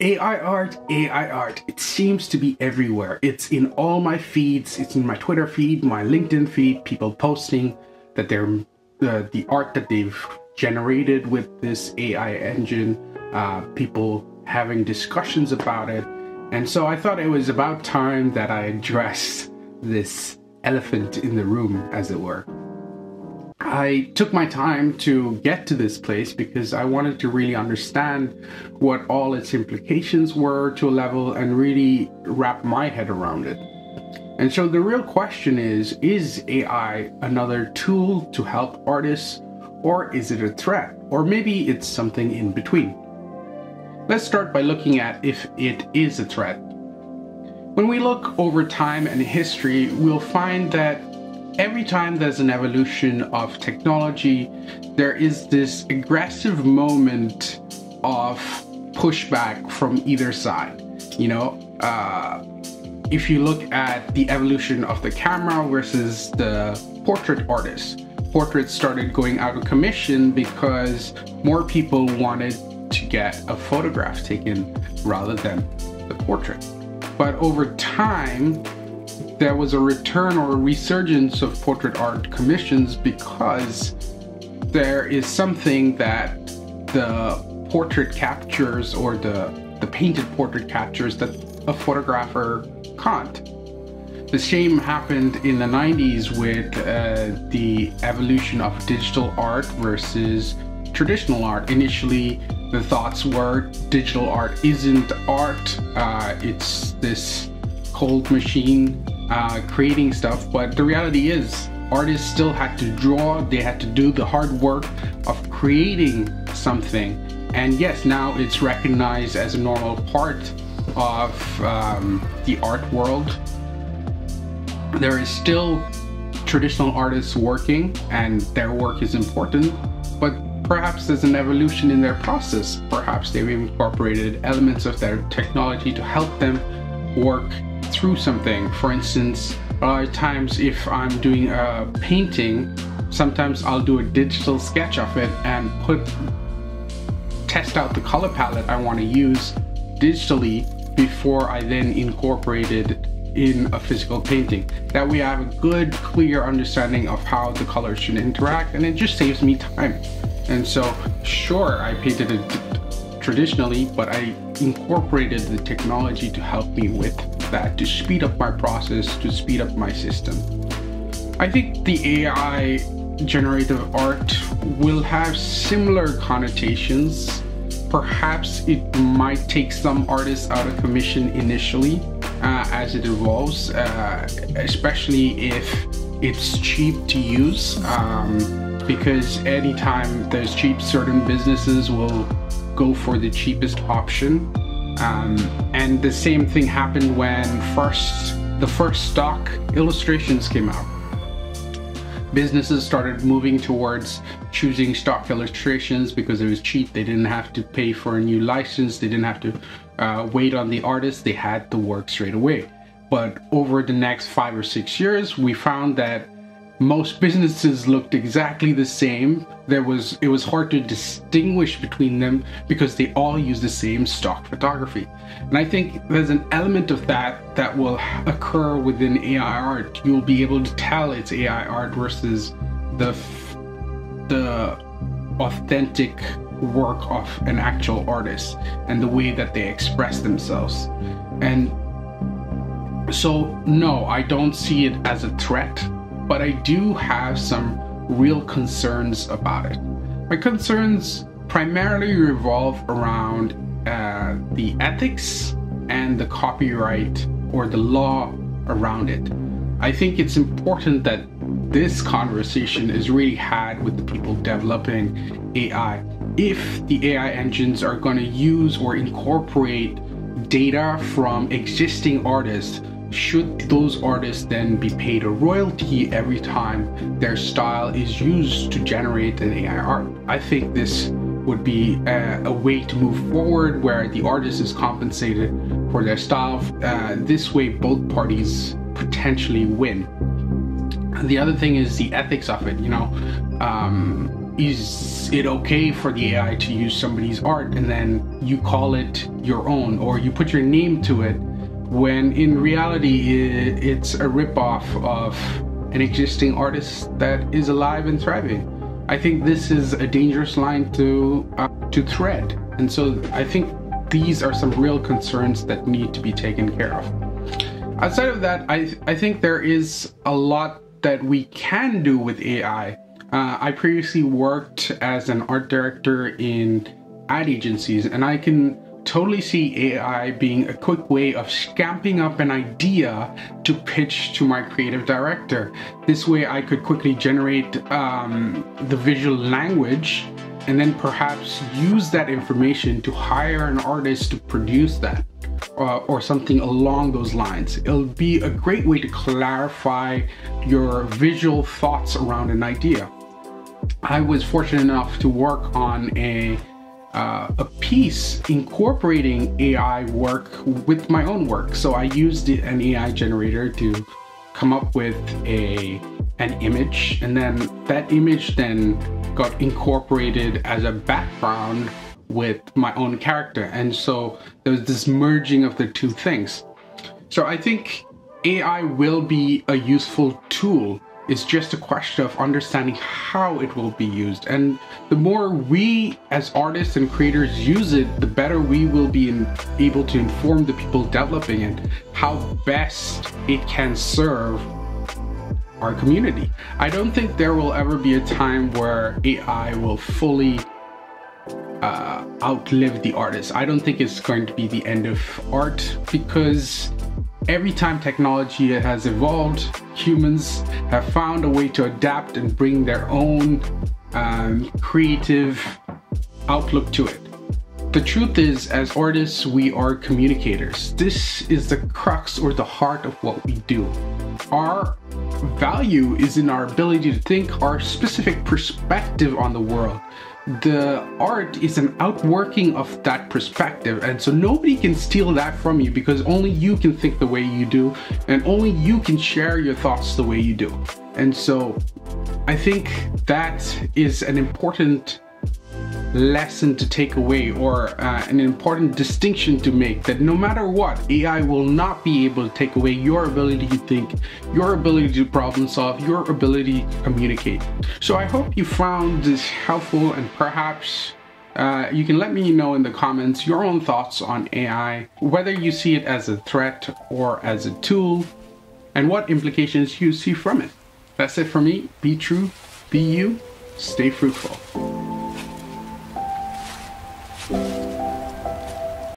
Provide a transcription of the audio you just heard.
AI art, AI art, it seems to be everywhere. It's in all my feeds, it's in my Twitter feed, my LinkedIn feed, people posting that they're uh, the art that they've generated with this AI engine, uh, people having discussions about it. And so I thought it was about time that I addressed this elephant in the room, as it were. I took my time to get to this place because I wanted to really understand what all its implications were to a level and really wrap my head around it. And so the real question is is AI another tool to help artists, or is it a threat? Or maybe it's something in between. Let's start by looking at if it is a threat. When we look over time and history, we'll find that every time there's an evolution of technology, there is this aggressive moment of pushback from either side. You know, uh, if you look at the evolution of the camera versus the portrait artist, portraits started going out of commission because more people wanted to get a photograph taken rather than the portrait. But over time, there was a return or a resurgence of portrait art commissions because there is something that the portrait captures or the, the painted portrait captures that a photographer can't. The same happened in the 90s with uh, the evolution of digital art versus traditional art. Initially, the thoughts were digital art isn't art, uh, it's this cold machine uh, creating stuff, but the reality is artists still had to draw, they had to do the hard work of creating something. And yes, now it's recognized as a normal part of um, the art world. There is still traditional artists working and their work is important, but perhaps there's an evolution in their process. Perhaps they've incorporated elements of their technology to help them work through something. For instance, a lot of times if I'm doing a painting, sometimes I'll do a digital sketch of it and put test out the color palette I want to use digitally before I then incorporate it in a physical painting. That way I have a good, clear understanding of how the colors should interact and it just saves me time. And so, sure, I painted it traditionally, but I incorporated the technology to help me with that to speed up my process, to speed up my system. I think the AI generative art will have similar connotations. Perhaps it might take some artists out of commission initially uh, as it evolves, uh, especially if it's cheap to use. Um, because anytime there's cheap, certain businesses will go for the cheapest option. Um, and the same thing happened when first the first stock illustrations came out. Businesses started moving towards choosing stock illustrations because it was cheap. They didn't have to pay for a new license. They didn't have to uh, wait on the artist. They had the work straight away. But over the next five or six years, we found that most businesses looked exactly the same. There was it was hard to distinguish between them because they all use the same stock photography. And I think there's an element of that that will occur within AI art. You'll be able to tell it's AI art versus the the authentic work of an actual artist and the way that they express themselves. And so no, I don't see it as a threat but I do have some real concerns about it. My concerns primarily revolve around uh, the ethics and the copyright or the law around it. I think it's important that this conversation is really had with the people developing AI. If the AI engines are going to use or incorporate data from existing artists should those artists then be paid a royalty every time their style is used to generate an AI art? I think this would be a, a way to move forward where the artist is compensated for their style. Uh, this way, both parties potentially win. The other thing is the ethics of it. You know, um, is it okay for the AI to use somebody's art and then you call it your own or you put your name to it when in reality it's a ripoff of an existing artist that is alive and thriving. I think this is a dangerous line to uh, to tread, and so I think these are some real concerns that need to be taken care of. Outside of that, I I think there is a lot that we can do with AI. Uh, I previously worked as an art director in ad agencies, and I can totally see AI being a quick way of scamping up an idea to pitch to my creative director. This way I could quickly generate um, the visual language and then perhaps use that information to hire an artist to produce that uh, or something along those lines. It'll be a great way to clarify your visual thoughts around an idea. I was fortunate enough to work on a uh, a piece incorporating AI work with my own work. So I used an AI generator to come up with a an image. And then that image then got incorporated as a background with my own character. And so there was this merging of the two things. So i think ai will be a useful tool it's just a question of understanding how it will be used. And the more we as artists and creators use it, the better we will be in, able to inform the people developing it how best it can serve our community. I don't think there will ever be a time where AI will fully uh, outlive the artist. I don't think it's going to be the end of art because Every time technology has evolved, humans have found a way to adapt and bring their own um, creative outlook to it. The truth is, as artists, we are communicators. This is the crux or the heart of what we do. Our value is in our ability to think our specific perspective on the world the art is an outworking of that perspective and so nobody can steal that from you because only you can think the way you do and only you can share your thoughts the way you do. And so i think that is an important lesson to take away or uh, an important distinction to make that no matter what, AI will not be able to take away your ability to think, your ability to problem solve, your ability to communicate. So I hope you found this helpful and perhaps uh, you can let me know in the comments your own thoughts on AI, whether you see it as a threat or as a tool, and what implications you see from it. That's it for me. Be true, be you, stay fruitful.